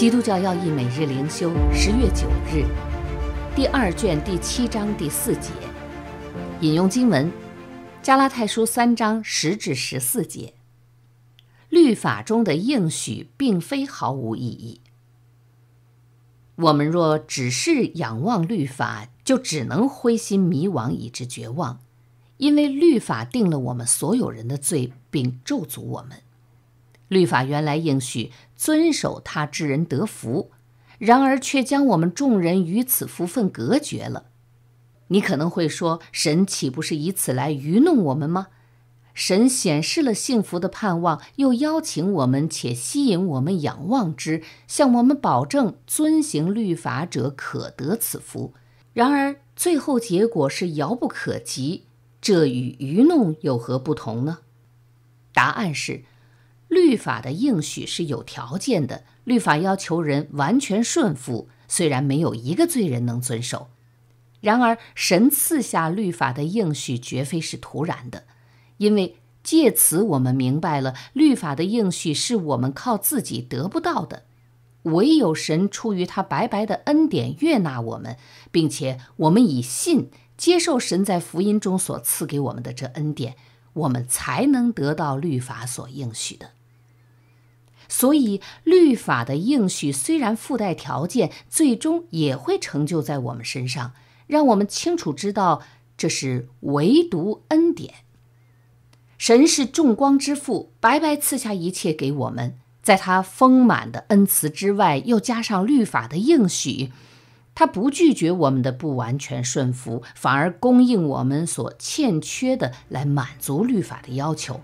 基督教要义每日灵修，十月九日，第二卷第七章第四节，引用经文：加拉太书三章十至十四节。律法中的应许并非毫无意义。我们若只是仰望律法，就只能灰心迷惘以致绝望，因为律法定了我们所有人的罪，并咒诅我们。律法原来应许遵守他之人得福，然而却将我们众人与此福分隔绝了。你可能会说，神岂不是以此来愚弄我们吗？神显示了幸福的盼望，又邀请我们且吸引我们仰望之，向我们保证遵行律法者可得此福。然而最后结果是遥不可及，这与愚弄有何不同呢？答案是。律法的应许是有条件的，律法要求人完全顺服，虽然没有一个罪人能遵守。然而，神赐下律法的应许绝非是突然的，因为借此我们明白了律法的应许是我们靠自己得不到的，唯有神出于他白白的恩典悦纳我们，并且我们以信接受神在福音中所赐给我们的这恩典，我们才能得到律法所应许的。所以，律法的应许虽然附带条件，最终也会成就在我们身上，让我们清楚知道这是唯独恩典。神是众光之父，白白赐下一切给我们，在他丰满的恩慈之外，又加上律法的应许，他不拒绝我们的不完全顺服，反而供应我们所欠缺的，来满足律法的要求。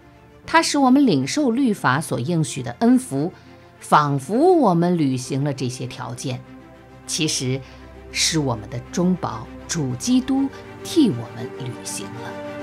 它使我们领受律法所应许的恩福，仿佛我们履行了这些条件，其实是我们的中保主基督替我们履行了。